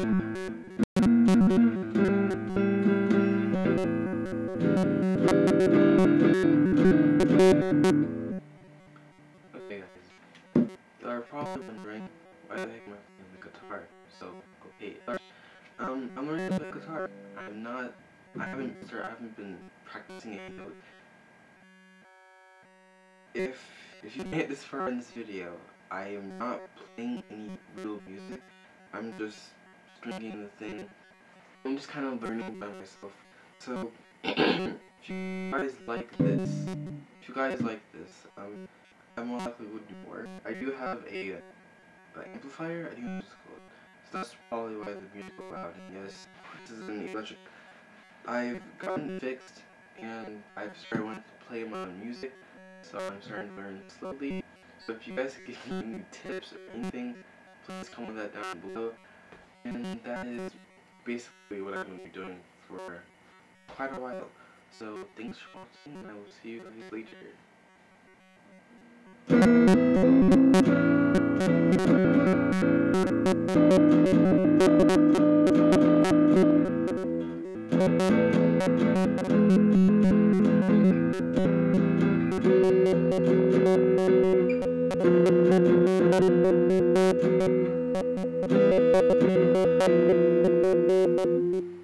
Okay guys, you are probably wondering why the heck am I playing the guitar? So, okay, um, I'm learning to play guitar. I'm not, I haven't, sir, I haven't been practicing it. If, if you get this far in this video, I am not playing any real music. I'm just stringing the thing. I'm just kind of learning by myself. So, if you guys like this, if you guys like this, um, I more likely would do more. I do have a, uh, amplifier, I do use code. So that's probably why the music is loud. Yes, this is an electric. I've gotten fixed, and I've started wanting to play my own music, so I'm starting to learn slowly. So if you guys give me any tips or anything, please comment that down below. And that is basically what I'm going to be doing for quite a while. So thanks for watching, and I will see you guys later. Thank you.